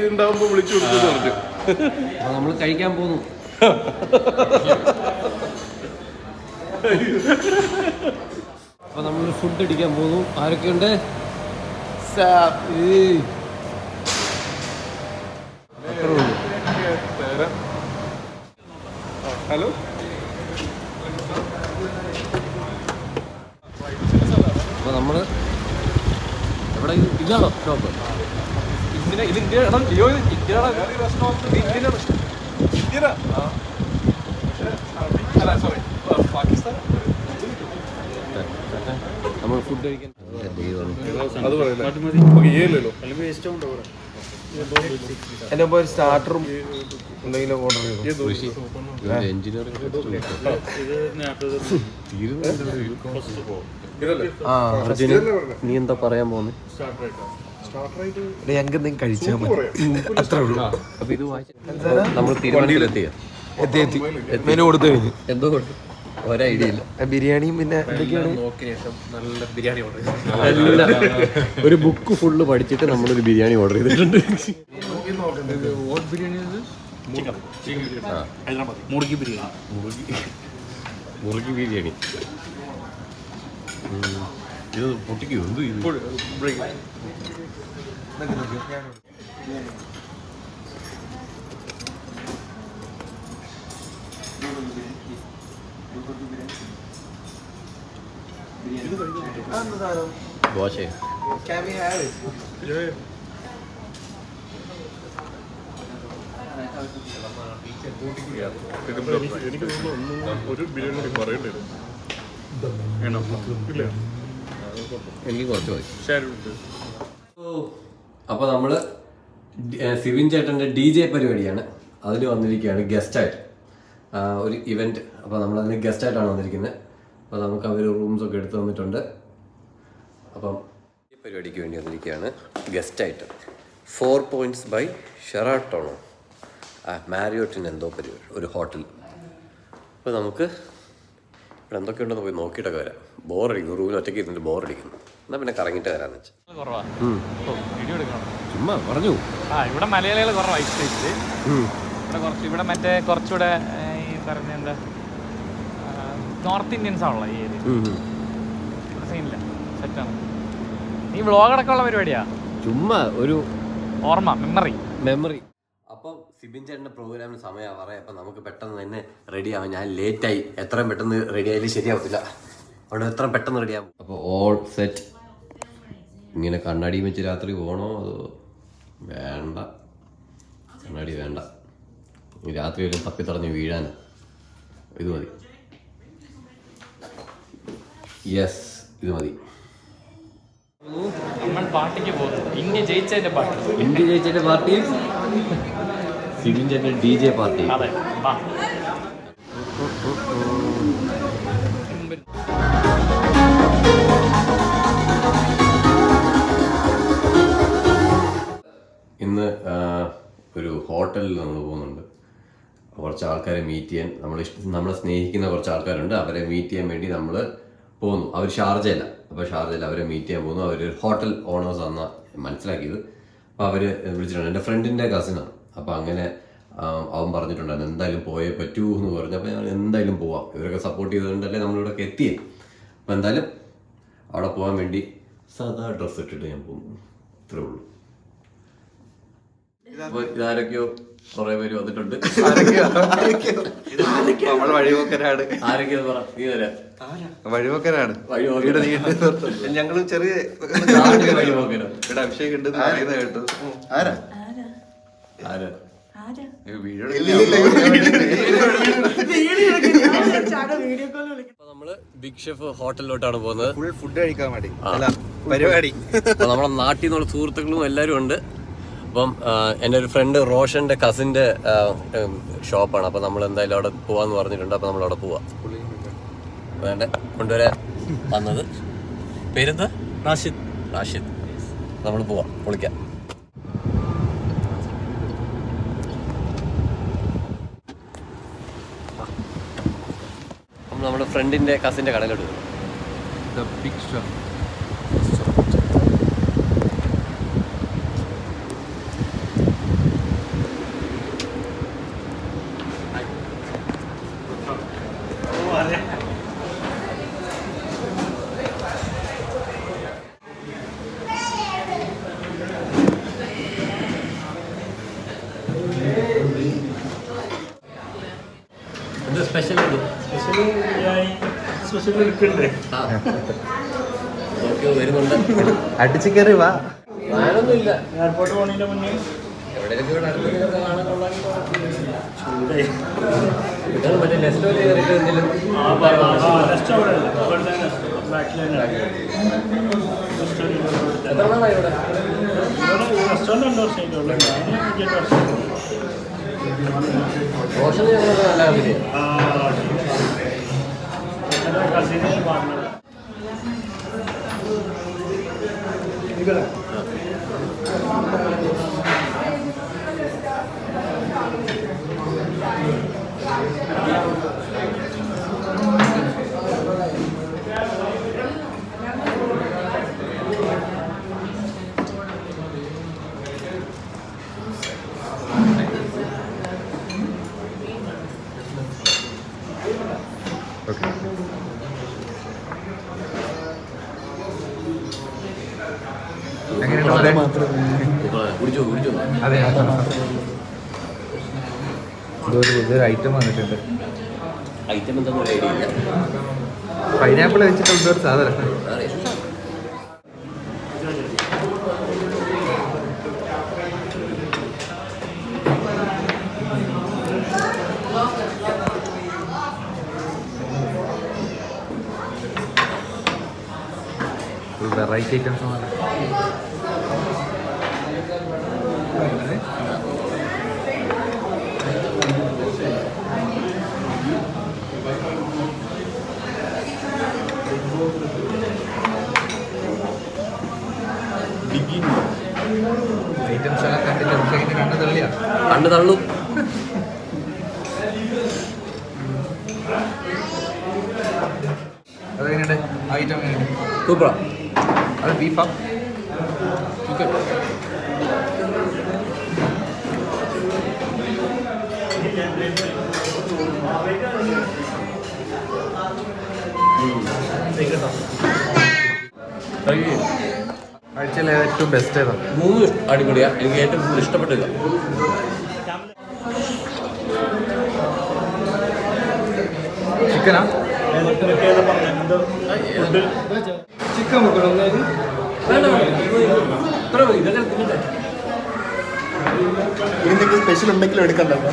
ഉണ്ടാവുമ്പോ വിളിച്ചു കൊടുത്തു പറഞ്ഞു. അപ്പൊ നമ്മൾ കഴിക്കാൻ പോന്നു. അപ്പൊ നമ്മൾ ഫുഡ് അടിക്കാൻ പോകുന്നു ആരൊക്കെയുണ്ട്? ഹലോ? അപ്പൊ നമ്മൾ എവിടെ ഇത്? ഇതാണോ ഷോപ്പ് ഇത് ജിയോ ഇന്ത്യയുടെ ഇന്ത്യയുടെ? അല്ല സോറി പാകിസ്ഥാൻ? നമ്മൾ ഫുഡ് കഴിക്കാൻ അത് പറയല്ലേ? നമുക്ക് ഏലല്ലോ എന്റെ ഒപ്പം ഒരു സ്റ്റാർട്ടറും എന്തെങ്കിലും ഓർഡർ ചെയ്തു? എഞ്ചിനീയറിംഗ് ഇതല്ലേ? ആ അർജുന നീ എന്താ പറയാൻ പോകുന്നത് ഞങ്ങൾക്ക് എന്തെങ്കിലും കഴിച്ചാൽ മതി. അത്രേ ഉള്ളൂ. അപ്പൊ ഇത് നമ്മൾ തിരുവനന്തപുരത്തെത്തിയ എത്തി. മെനു കൊടുത്തു കഴിഞ്ഞു. എന്തോ ഒരു ഐഡിയ ഇല്ല. ബിരിയാണിയും പിന്നെ എന്തൊക്കെയാണ്? നല്ല ബിരിയാണി ഓർഡർ അല്ല ഒരു ബുക്ക് ഫുള്ള് പഠിച്ചിട്ട് നമ്മളൊരു ബിരിയാണി ഓർഡർ ചെയ്തിട്ടുണ്ട്. മുറുകി ബിരിയാണി മുറുകി ബിരിയാണി. ഇത് പൊട്ടിക്കോ? എന്ത് ദോശ എനിക്ക് തോന്നുന്നു ഒന്നും ഒരു ബിരിയാണി പറയേണ്ടി വരും. ഇല്ല. എനിക്ക് കുറച്ച് മതി. അപ്പോൾ നമ്മൾ സിവിൻ ചേട്ടന്റെ ഡി ജെ പരിപാടിയാണ്. അതിൽ വന്നിരിക്കുകയാണ് ഗസ്റ്റായിട്ട് ഒരു ഇവന്റ് അപ്പോൾ നമ്മളതിന് ഗസ്റ്റായിട്ടാണ് വന്നിരിക്കുന്നത്. അപ്പോൾ നമുക്ക് അവർ റൂംസൊക്കെ എടുത്തു തന്നിട്ടുണ്ട്. അപ്പം ഈ പരിപാടിക്ക് വേണ്ടി വന്നിരിക്കുകയാണ് ഗസ്റ്റായിട്ട് ഫോർ പോയിന്റ്സ് ബൈ ഷെറാട്ടോണോ ആ മാരിയോട്ടിന് എന്തോ പരിപാടി ഒരു ഹോട്ടൽ അപ്പോൾ നമുക്ക് ഇവിടെ എന്തൊക്കെയുണ്ടെന്ന് പോയി നോക്കിയിട്ടൊക്കെ വരാം. ബോറടിക്കുന്നു റൂമിൽ ഒറ്റയ്ക്ക് ഇരുന്നിട്ട് ബോറടിക്കുന്നു എന്നാൽ പിന്നെ കറങ്ങിയിട്ട് വരാമെന്ന് വെച്ചാൽ ചുമ്മാ പറഞ്ഞു. ആ ഇവിടെ മലയാളികൾ ഇഷ്ടം ഇവിടെ കുറച്ച് ഇവിടെ മറ്റേ കുറച്ചുകൂടെ ഈ പറഞ്ഞ എന്താ നോർത്ത് ഇന്ത്യൻസ് ആണല്ലോ ഈ ഏരിയ ഇവിടെ സീനില്ല സെറ്റാണ് ഈ വ്ളോഗടക്കമുള്ള പരിപാടിയാ? ചുമ്മാ ഒരു ഓർമ്മ മെമ്മറി മെമ്മറി അപ്പം സിബിൻ ചേട്ടന്റെ പ്രോഗ്രാമിന് സമയമാണ് പറയാം. അപ്പം നമുക്ക് പെട്ടെന്ന് തന്നെ റെഡി ആവാം. ഞാൻ ലേറ്റായി എത്രയും പെട്ടെന്ന് റെഡി ആയാലും ശരിയാവത്തില്ല. അവിടെ എത്ര പെട്ടെന്ന് റെഡി ആവും. അപ്പോൾ ഓൾ സെറ്റ് ഇങ്ങനെ കണ്ണാടി വെച്ച് രാത്രി പോകണോ അതോ വേണ്ട? കണ്ണാടി വേണ്ട. രാത്രി വരും തപ്പിത്തടഞ്ഞ് വീഴാൻ ഇത് മതി. യെസ് ഇത് മതി. നമ്മൾ പാർട്ടിക്ക് പോകുന്നു. ഇന്ത്യ ജയിച്ചതിന്റെ പാട്ട് ഇന്ത്യ ജയിച്ചതിന്റെ പാർട്ടി? സിബിൻ ചേട്ടന്റെ ഡി ജെ പാർട്ടി. അതെ. വാ. ഇന്ന് ഒരു ഹോട്ടലിൽ നമ്മൾ പോകുന്നുണ്ട്. കുറച്ച് ആൾക്കാരെ മീറ്റ് ചെയ്യാൻ നമ്മൾ നമ്മളെ സ്നേഹിക്കുന്ന കുറച്ച് ആൾക്കാരുണ്ട്. അവരെ മീറ്റ് ചെയ്യാൻ വേണ്ടി നമ്മൾ പോകുന്നു. അവർ ഷാർജയില്ല അപ്പോൾ ഷാർജയിൽ അവരെ മീറ്റ് ചെയ്യാൻ പോകുന്നു. അവർ ഹോട്ടൽ ഓണേഴ്സ് ആണെന്നാണ് മനസ്സിലാക്കിയത്. അപ്പോൾ അവർ വിളിച്ചിട്ടുണ്ട്. എന്റെ ഫ്രണ്ടിന്റെ കസിനാണ് അപ്പോൾ അങ്ങനെ അവൻ പറഞ്ഞിട്ടുണ്ടായിരുന്നു എന്തായാലും പോയേ പറ്റൂ എന്ന് പറഞ്ഞു അപ്പോൾ ഞാൻ എന്തായാലും പോവാം. ഇവരൊക്കെ സപ്പോർട്ട് ചെയ്തുകൊണ്ടല്ലേ നമ്മളിവിടെയൊക്കെ എത്തിയേ. അപ്പോൾ എന്തായാലും അവിടെ പോകാൻ വേണ്ടി സാധാ ഡ്രസ്സ് ഇട്ടിട്ട് ഞാൻ പോകുന്നു. ഇത്രേ ഉള്ളൂ. അപ്പോൾ ഇതാരൊക്കെയോ കുറെ പേര് വന്നിട്ടുണ്ട്. നമ്മൾ വഴിപോക്കനാണ്. ആരൊക്കെയാ പറ. നീ തരാം. ഞങ്ങൾ ചെറിയ വഴിപോക്കരാണ്? ഇവിടെ അഭിഷേക് ഉണ്ട് കേട്ടു. ആരാ? ആരാ? നമ്മൾ ബിഗ് ഷെഫ് ഹോട്ടലിലോട്ടാണ് പോകുന്നത്. ഫുൾ ഫുഡ് കഴിക്കാൻ വേണ്ടി. പരിപാടി. നമ്മുടെ നാട്ടിൽ നിന്നുള്ള സുഹൃത്തുക്കളും എല്ലാരും ഉണ്ട്. അപ്പം എന്റെ ഒരു ഫ്രണ്ട് റോഷന്റെ കസിന്റെ ഷോപ്പാണ് അപ്പൊ നമ്മൾ എന്തായാലും അവിടെ പോവാന്ന് പറഞ്ഞിട്ടുണ്ട്. അപ്പൊ നമ്മൾ അവിടെ പോവാ. വേണ്ട കൊണ്ടുവരാൻ വന്നത്. പേരെന്താ? റാഷിദ്. റാഷിദ്. നമ്മൾ പോവാ പൊളിക്കാം. നമ്മുടെ ഫ്രണ്ടിന്റെ കസിന്റെ കടയിലെടുക്കും ദ ബിഗ് സ്പെഷ്യൽ ഇത് അടിച്ചു കയറി വാ. ഞാനൊന്നുമില്ല. എയർപോർട്ട് പോണതിന്റെ മുന്നേ. വർഷം നല്ല निकल ഐറ്റം ഇല്ല. പൈനാപ്പിൾ വെച്ചിട്ടുണ്ട് ഒരു സാധനം? വെറൈറ്റി ഐറ്റംസ് ആണ് ഐറ്റംസ് എല്ലാം കണ്ടിട്ട് പക്ഷേ ഇതിന്റെ കണ്ണ് തള്ളിയാ? കണ്ണു തള്ളും. അതെങ്ങനെയുണ്ട്? ഐറ്റം എങ്ങനെയുണ്ട്? സൂപ്പറാ. അത് ബീഫാ ചിക്കൻ ഏറ്റവും ബെസ്റ്റ് ഏതാ? മൂന്ന് അടിപൊളിയാ. എനിക്ക് ഏറ്റവും കൂടുതൽ ഇഷ്ടപ്പെട്ടത് ചിക്കനാ? ചിക്കൻ വെക്കണം എന്തെങ്കിലും സ്പെഷ്യൽ ഉണ്ടെങ്കിലും എടുക്കണ്ടല്ലോ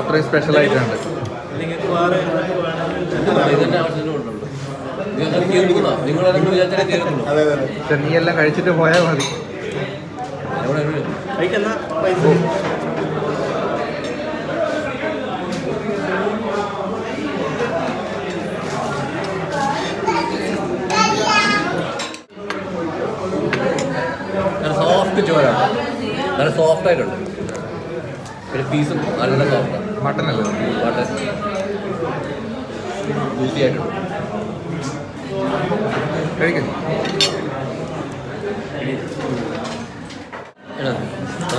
അത്രയും സ്പെഷ്യൽ ആയിട്ടുണ്ട്. നീ എല്ലാം കഴിച്ചിട്ട് പോയാൽ മതി. സോഫ്റ്റ് നല്ല സോഫ്റ്റ് ആയിട്ടുണ്ട്. പിന്നെ പീസും നല്ല സോഫ്റ്റാണ് മട്ടൻ അല്ലേ? വളരെ ജ്യൂസി ആയിട്ടുണ്ട്. കഴിക്കും.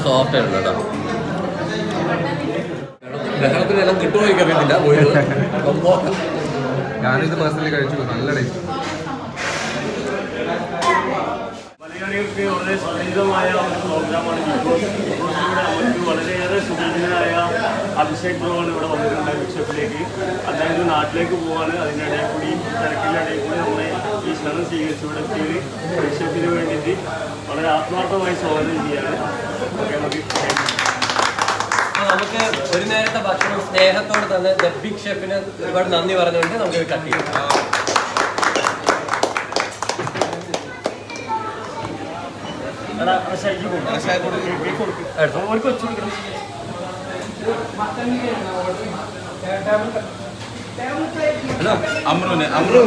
സോഫ്റ്റ് കേട്ടോ. കിട്ടുമോ എനിക്കറിയത്തില്ല ഞാനിത് പേഴ്സണലി കഴിച്ചു നല്ല ടേസ്റ്റ് മലയാളികൾക്ക് വളരെ സുപരിചിതമായ ഒരു പ്രോഗ്രാമാണ്. അവർക്ക് വളരെയേറെ സുഖിതനായ അഭിഷേക് ഇവിടെ വന്നിട്ടുണ്ട് ബിഷപ്പിലേക്ക് അദ്ദേഹം നാട്ടിലേക്ക് പോവാണ്. അതിന്റെ ഇടയിൽ കൂടി തിരക്കിന്റെ ഇടയിൽ കൂടി നമ്മളെ ക്ഷണം സ്വീകരിച്ചു. ഇവിടെ എത്തിയത് ബിഷപ്പിന് വേണ്ടിയിട്ട് വളരെ ആത്മാർത്ഥമായി സ്വാഗതം ചെയ്യാണ് ഓക്കെ നമുക്ക് നമുക്ക് ഒരു നേരത്തെ ഭക്ഷണം സ്നേഹത്തോട് തന്നെ ദ ബിഗ് ഷെഫിന് ഒരുപാട് നന്ദി പറഞ്ഞുകൊണ്ട് നമുക്ക് കട്ട് ചെയ്യാം. ഒരു കൊച്ചു അമ്രുവിന് അമ്രു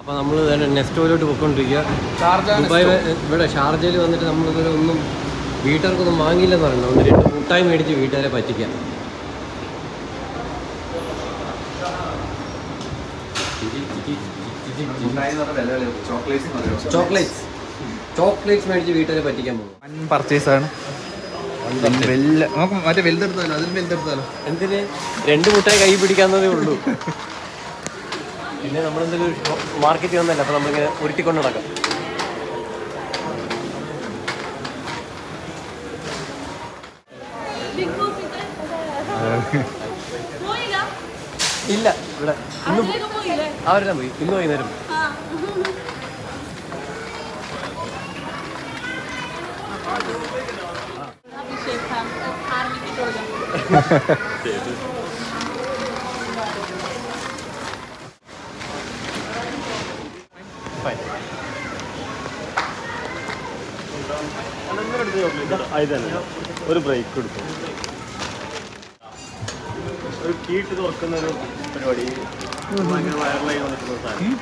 അപ്പോൾ നമ്മൾ നെസ്റ്റോയിലോട്ട് പോയിക്കൊണ്ടിരിക്കുക. ദുബായ് ഇവിടെ ഷാർജയിൽ വന്നിട്ട് നമ്മളിതുവരെ ഒന്നും വീട്ടുകാർക്കൊന്നും വാങ്ങിയില്ലെന്ന് പറയുന്നത് ഒന്ന് രണ്ട് മുട്ടായി മേടിച്ച് വീട്ടുകാരെ പറ്റിക്കാം. ചോക്ലേറ്റ്സ്. ചോക്ലേറ്റ്സ് മേടിച്ച് വീട്ടിൽ പറ്റിക്കാൻ പോകും പർച്ചേസ് ആണ്. നമുക്ക് മറ്റേ വലുതെടുത്താലോ അതിൽ വലുതെടുത്താലോ എന്തിന്? രണ്ട് മുട്ടായി കൈ പിടിക്കാവുന്നതേ ഉള്ളൂ. പിന്നെ നമ്മളെന്തെങ്കിലും മാർക്കറ്റിൽ വന്നല്ല അപ്പൊ നമ്മളിങ്ങനെ ഉരുട്ടിക്കൊണ്ട് നടക്കാം. ഇല്ല ഇവിടെ ഇന്നും പോയില്ലേ? അവരെല്ലാം പോയി. ഇന്ന് വൈകുന്നേരം പോയി. ആ അഭിഷേക് ഫാൻ ആർമിക്ക് കൊടുക്കാം ഒരു ബ്രേക്ക് എടുത്തു. ഒരു കീട്ട് തുറക്കുന്ന ഒരു പരിപാടി. ഭയങ്കര വൈറലായി വന്നിട്ടുള്ള സാധനം.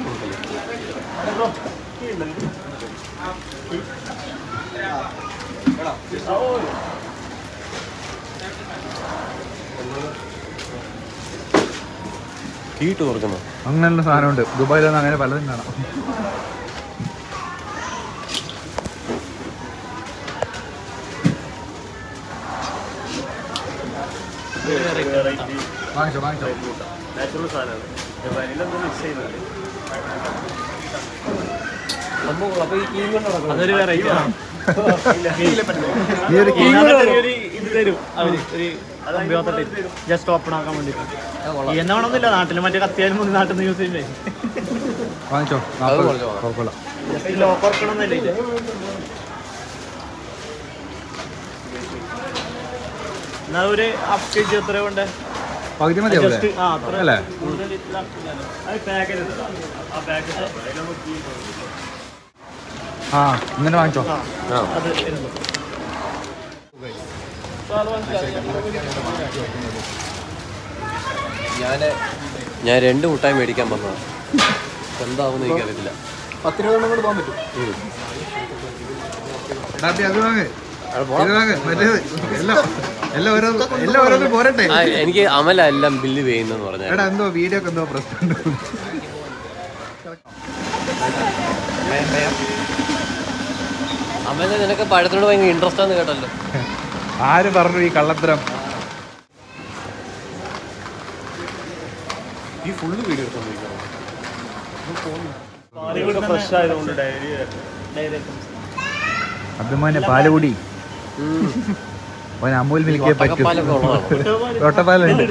കീട്ട് തുറക്കുന്നു അങ്ങനെയുള്ള സാധനമുണ്ട്. ദുബായിലൊന്നും അങ്ങനെ പലതും കാണാം. വാങ്ങിച്ചോ വാങ്ങിച്ചോ. നാച്ചുറൽ സാധനമാണ് മിക്സ് ചെയ്യുന്നുണ്ട് കൊണ്ട് അതൊരു വെറൈറ്റി തരും. അവർ ഒരു കമ്പ്യൂട്ടർ ജസ്റ്റ് ഓപ്പൺ ആക്കാൻ വേണ്ടിട്ട്. എന്നാണെന്നില്ല നാട്ടിൽ മറ്റേ കത്തിയാലും മതി നാട്ടിൽ നിന്ന് യൂസ് ചെയ്യണ്ടേ വാങ്ങിച്ചോ? ജസ്റ്റ് ലോക്ക് ഓർക്കണമെന്നല്ലേ എന്നാ ഒരു ഹാഫ് കെ ജി എത്ര കൊണ്ട് പകുതി അത്ര. അല്ലേ? ആ ഇങ്ങനെ വാങ്ങിച്ചോ? ഞാൻ ഞാൻ രണ്ട് മുട്ടായി മേടിക്കാൻ വന്നതാണ് എന്താവുമെന്ന് എനിക്കറിയത്തില്ല പത്ത് രൂപ കൊണ്ട് പോകാൻ പറ്റും. എനിക്ക് അമല എല്ലാം ബില്ല് ചെയ്യുന്നെന്ന് പറഞ്ഞാൽ എടാ എന്തോ വീഡിയോ എന്തോ പ്രശ്നം അമല നിനക്ക് പഴത്തിനോട് ഭയങ്കര ഇൻട്രസ്റ്റ് ആണെന്ന് കേട്ടല്ലോ. ആര് പറഞ്ഞു ഈ കള്ളത്തരം? ഈ ഫുള്ള് വീഡിയോ അഭിമാന പാലുകുടി. അവൻ അമൂൽ മിൽക്കേ പറ്റും ഒട്ടപ്പാലുണ്ട്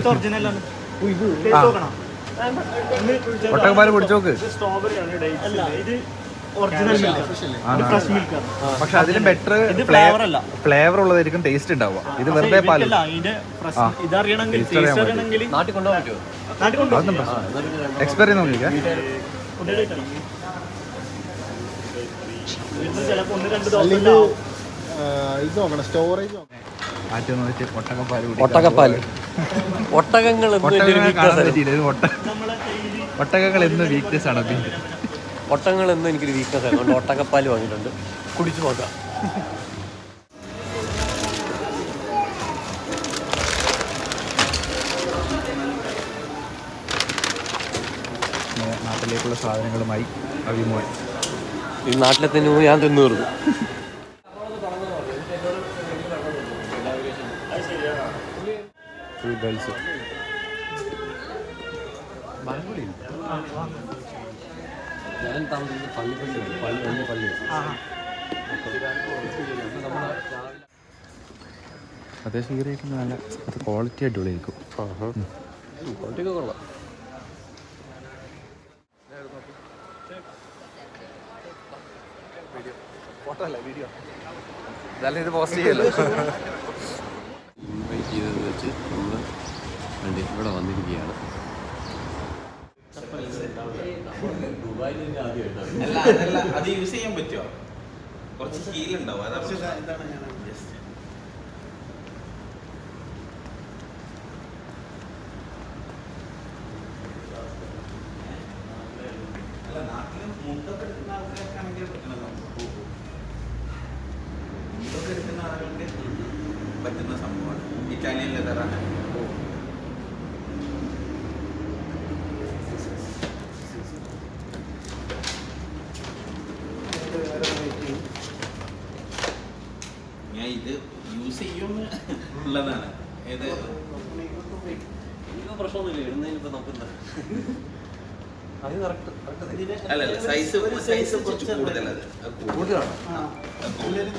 ഒട്ടകപ്പാൽ കുടിച്ചോക്ക്. സ്ട്രോബെറി ആണ് പക്ഷെ അതിലും ബെറ്റർ ഫ്ലേവർ അല്ല. ഫ്ലേവർ ഉള്ളതായിരിക്കും ടേസ്റ്റ് ഉണ്ടാവുക. ഇത് വെറുതെ പാൽ. നോക്കിക്കാം ഒട്ടകപ്പാൽ ഒട്ടകപ്പാൽ. ഒട്ടകങ്ങൾ ഒട്ടകങ്ങൾ എന്നും വീക്ക്നെസ് ആണ് അതിന്റെ എന്ന് എനിക്കൊരു വീക്ക്നെസ് ആയിരുന്നു അതുകൊണ്ട് ഒട്ടകപ്പാൽ വാങ്ങിയിട്ടുണ്ട്. കുടിച്ചു നോക്കാം. നാട്ടിലേക്കുള്ള സാധനങ്ങളുമായി അഭിമോൻ ഈ നാട്ടിലെ തന്നെ ഞാൻ തിന്നു തീർന്നു. ഫുൾ ഗേൾസ് അത്യാവശ്യം ഈ റേറ്റിന് നല്ല ക്വാളിറ്റി അടിപൊളിയായിരിക്കും. ക്വാളിറ്റിയൊക്കെ കൊള്ളാം. എന്നാലും ഇത് പോസ്റ്റ് ചെയ്യല്ലോ ഇൻവൈറ്റ് ചെയ്തത് വെച്ച് നമ്മൾ വണ്ടി ഇവിടെ വന്നിരിക്കുകയാണ്. അല്ല അതല്ല. അത് യൂസ് ചെയ്യാൻ പറ്റുമോ കുറച്ച് ഹീൽ ഉണ്ടാവും. അതാ പ്രശ്നം. Just. അല്ല നാട്ടിൽ മുണ്ടൊക്കെ എടുക്കുന്ന ആൾക്കാർക്കാണെങ്കിൽ പറ്റണത് മുണ്ടൊക്കെ എടുക്കുന്ന ആളുകൾക്ക് പറ്റുന്ന സംഭവമാണ് ഇറ്റാലിയൻ ലെതറാണ് ഞാൻ ഇത് യൂസ് ചെയ്യുമെന്ന് ഉള്ളതാണ് ഏത് പ്രശ്നമൊന്നുമില്ല ഇടുന്നതിനിപ്പോ നമുക്ക് എന്താ അത് കറക്റ്റ് കറക്റ്റ് അല്ല അല്ല സൈസ് സൈസ് കുറച്ച് കൂടുതലത് അത് കൂടുതൽ. കൂടുതലാണ് അത് കൂടുതൽ.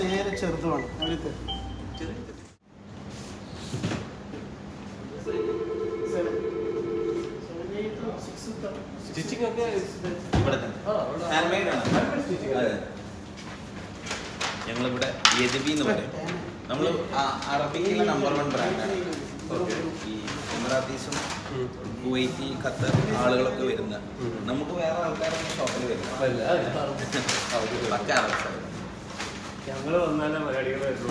നേരെ ചെറുതുമാണ്. സ്റ്റിച്ചിങ് ഒക്കെ ഇവിടെ തന്നെ. ഞങ്ങളിവിടെ നമ്മൾ എന്ന് പറയും. നമ്മൾ അറബിക്കിലെ നമ്പർ വൺ ബ്രാൻഡാണ് ഈ എമിറാത്തീസും കുവൈറ്റി ഖത്തർ ആളുകളൊക്കെ വരുന്ന നമുക്ക് വേറെ ആൾക്കാരൊന്നും ഷോപ്പിൽ വരുന്നത് പക്ക അറബ്സ് ഞങ്ങൾ വന്നാലേ മലയാളികൾ വരുള്ളൂ.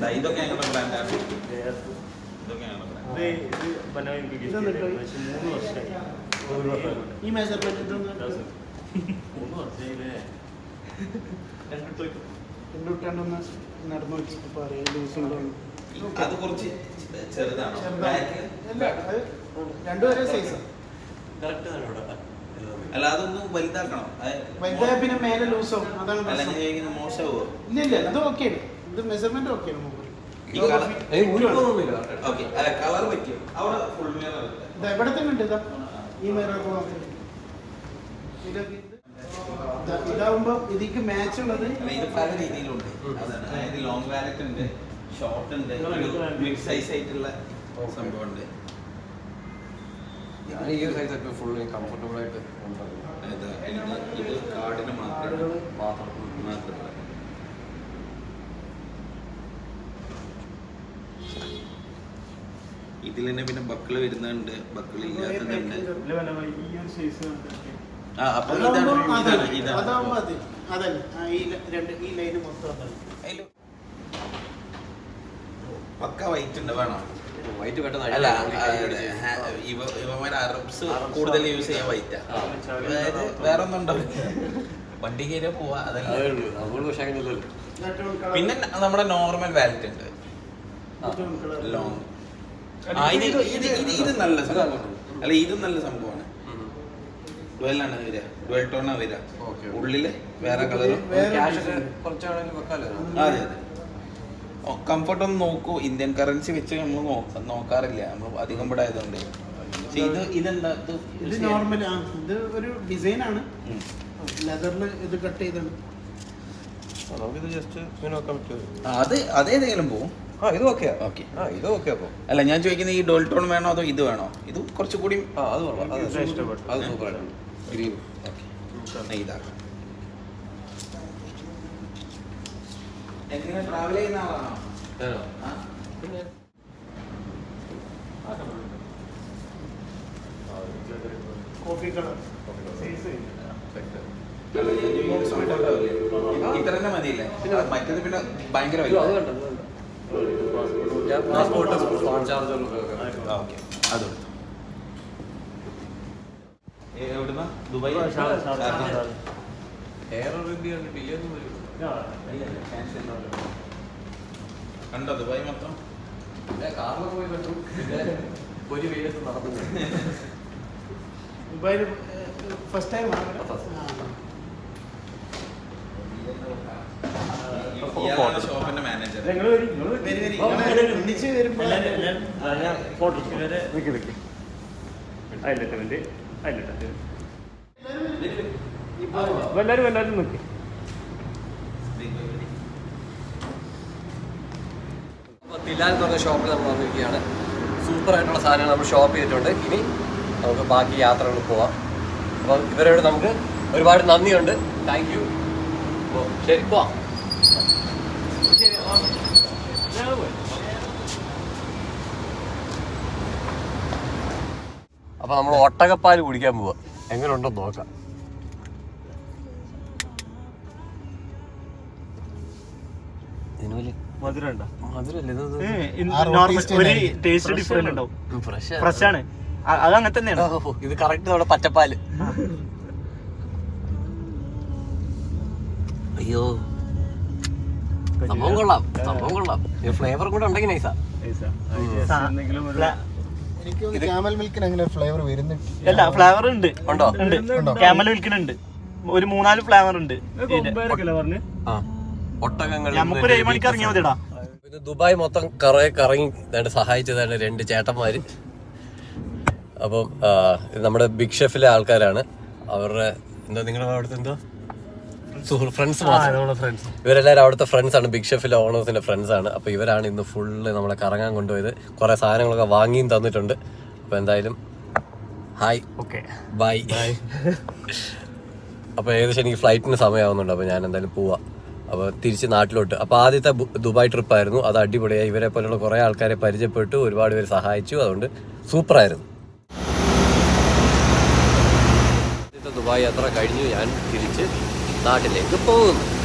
ദാ ഇതൊക്കെ ഞങ്ങളുടെ ബ്രാൻഡാണ് മൂന്ന് വർഷമായി ഈ മെഷർമെന്റ് മൂന്ന് വർഷമായില്ലേ നടന്നു വെച്ചിട്ട് പറയാം. അത് കുറച്ച് ചെറുതാണോ? സൈസ് അല്ല അതൊന്ന് വലുതാക്കണം. അത് വലുതായ പിന്നെ മേലെ ലൂസോ അതാണ് അല്ല ഞാൻ മോശമാവോ ഇല്ല ഇല്ല അത് ഇത് മെഷർമെന്റ് ഈ കളർ ഓക്കെ അവിടെ ഫുൾ മിറർ ഇത് എവിടെ തന്നെ ഉണ്ട് ഇതാ. ഈ മിറർ ഇതൊക്കെ ഇതാ- ഇതാവുമ്പോ ഇതിക്ക് മാച്ച് ഉള്ളത് ഇത് പല രീതിയിലുണ്ട്. അതാണ്. അതായത് ലോങ് വാലറ്റ് ഉണ്ട്. ഷോർട്ട് ഉണ്ട്. മിഡ് സൈസ് ആയിട്ടുള്ള സംഭവമുണ്ട്. ഞാൻ ഈ ഒരു സൈസ് ഒക്കെ ഫുൾ കംഫർട്ടബിൾ ആയിട്ട്. ഇത് കാർഡിന് ഇതിൽ തന്നെ പിന്നെ ബക്കിൾ വരുന്നുണ്ട്. ബക്കിൾ ഇല്ലാത്തതുണ്ട് ആ അപ്പൊ ഇതാണ് ഇതാണ്. ഇതാണ്. ഈ രണ്ട് ഈ ലൈന് മൊത്തം പക്ക വൈറ്റ് ഉണ്ട് വേണോ? വൈറ്റ് പെട്ടെന്ന് അല്ല ഇവ ഇവന്മാർ അറബ്സ് കൂടുതൽ യൂസ് ചെയ്യാൻ വൈറ്റാ അതായത് വേറെ ഒന്നും ഉണ്ടാവില്ല വണ്ടി കയറിയാ പോവാ അതല്ല? പിന്നെ നമ്മുടെ നോർമൽ വാലറ്റ് ഉണ്ട്. ലോങ് ഇത് ഇത് ഇത് ഇത് നല്ല സംഭവമാണ് അല്ല ഇത് നല്ല സംഭവമാണ്. ഡുവലാണ് വരിക. ഡുവൽ ടോണാ വരിക. ഉള്ളിൽ വേറെ കളറും അതെ അതെ. കംഫർട്ട് ഒന്ന് നോക്കൂ. ഇന്ത്യൻ കറൻസി വെച്ച് നമ്മൾ നോക്കാറില്ല. നമ്മൾ അധികം ഇവിടെ ആയതുകൊണ്ട്. പക്ഷെ ഇത് ഇതെന്താ? ഇത് നോർമൽ ആ. ഇത് ഒരു ഡിസൈൻ ആണ്. ലെതറിൽ ഇത് കട്ട് ചെയ്താണ്. അത് അതേതെങ്കിലും പോവും. ആ ഇത് ഓക്കെ ഓക്കെ. ആ ഇത് ഓക്കെ അപ്പോൾ അല്ല ഞാൻ ചോദിക്കുന്നത് ഈ ഡോൾ ടോൺ വേണോ അതോ ഇത് വേണോ? ഇത് കുറച്ചുകൂടി ആ അത് കൊള്ളാം അത് ഇത് ഇഷ്ടപ്പെട്ടു. അത് സൂപ്പർ ആയിട്ടുണ്ട് ഗ്രീൻ ഇതാക്കാം എങ്ങനെ ട്രാവൽ ചെയ്യുന്ന ആളാണോ? Coffee colour? ഇത്ര തന്നെ മതിയില്ലേ? മറ്റേത് പിന്നെ ഭയങ്കര എവിടുന്ന? ദുബായ്. എയർ ഇന്ത്യ ഒന്നും വരും. കണ്ടോ ദുബായ് മൊത്തം? കാറിലൊക്കെ പോയി പറ്റും. ഒരു വെയിലത്ത് നടന്നു ദുബായിൽ ഫസ്റ്റ് ടൈം ഷോപ്പിന്റെ മാനേജർ നിങ്ങൾ വരി നിങ്ങൾ അപ്പോൾ തിലാൽ എന്ന് പറഞ്ഞ ഷോപ്പിൽ നമ്മൾ വന്നിരിക്കുകയാണ്. സൂപ്പർ ആയിട്ടുള്ള സാധനങ്ങൾ നമ്മൾ ഷോപ്പ് ചെയ്തിട്ടുണ്ട്. ഇനി നമുക്ക് ബാക്കി യാത്രകൾ പോവാം. അപ്പോൾ ഇവരോട് നമുക്ക് ഒരുപാട് നന്ദിയുണ്ട്. താങ്ക് യു ശരി പോവാം. അപ്പോൾ നമ്മൾ ഒട്ടകപ്പാൽ കുടിക്കാൻ പോവാം. എങ്ങനെ ഉണ്ടെന്ന് നോക്കാം. ടേസ്റ്റ് ഡിഫറെന്റ് ഉണ്ടാവും. ഫ്രഷ് ഫ്രഷ് ആണ്. അ- അത് അങ്ങനെ തന്നെയാണ്. ഇത് കറക്റ്റ് നമ്മുടെ പച്ചപ്പാൽ. അയ്യോ. സംഭവം കൊള്ളാം സംഭവം കൊള്ളാം. ഫ്ലേവർ കൂടെ ഉണ്ടെങ്കിൽ നൈസാ ക്യാമൽ മിൽക്കിന് അങ്ങനെ ഫ്ലേവർ വരുന്നുണ്ട് അല്ല ഫ്ലേവർ ഉണ്ട്. ഉണ്ടോ? ഉണ്ട്. ക്യാമൽ മിൽക്കിനുണ്ട് ഒരു മൂന്നാൽ ഫ്ലേവർ ഉണ്ട്. ഒട്ടകങ്ങൾ നമുക്കൊരു ഏഴ് മണിക്ക് ഇറങ്ങിയാൽ മതിടാ. ഇത് ദുബായ് മൊത്തം കറേ കറങ്ങി സഹായിച്ചതാണ് രണ്ട് ചേട്ടന്മാര്. അപ്പം നമ്മുടെ ബിഗ് ഷെഫിലെ ആൾക്കാരാണ്. അവരുടെ എന്താ നിങ്ങളുടെ അവിടുത്തെ എന്തോ? Friends friends. ഇവരെല്ലാവരും അവിടുത്തെ ഫ്രണ്ട്സ് ആണ്. ബിഗ് ഷെഫിലെ ഓണേഴ്സിന്റെ ഫ്രണ്ട്സ് ആണ്. അപ്പൊ ഇവരാണ് ഇന്ന് ഫുള്ള് നമ്മളെ കറങ്ങാൻ കൊണ്ടുപോയത്. കുറെ സാധനങ്ങളൊക്കെ വാങ്ങിയും തന്നിട്ടുണ്ട്. അപ്പൊ എന്തായാലും ഹായ് ഓക്കെ ബൈ അപ്പൊ ഏകദേശം എനിക്ക് ഫ്ലൈറ്റിന് സമയമാവുന്നുണ്ട്. അപ്പൊ ഞാൻ എന്തായാലും പോവാ. അപ്പൊ തിരിച്ച് നാട്ടിലോട്ട്. അപ്പൊ ആദ്യത്തെ ദുബായ് ട്രിപ്പ് ആയിരുന്നു അത് അടിപൊളിയായി. ഇവരെ പോലുള്ള കുറെ ആൾക്കാരെ പരിചയപ്പെട്ടു. ഒരുപാട് പേര് സഹായിച്ചു. അതുകൊണ്ട് സൂപ്പറായിരുന്നു. ആദ്യത്തെ ദുബായ് യാത്ര കഴിഞ്ഞു. ഞാൻ തിരിച്ച് നാട്ടിലേക്ക് പോകുന്നു.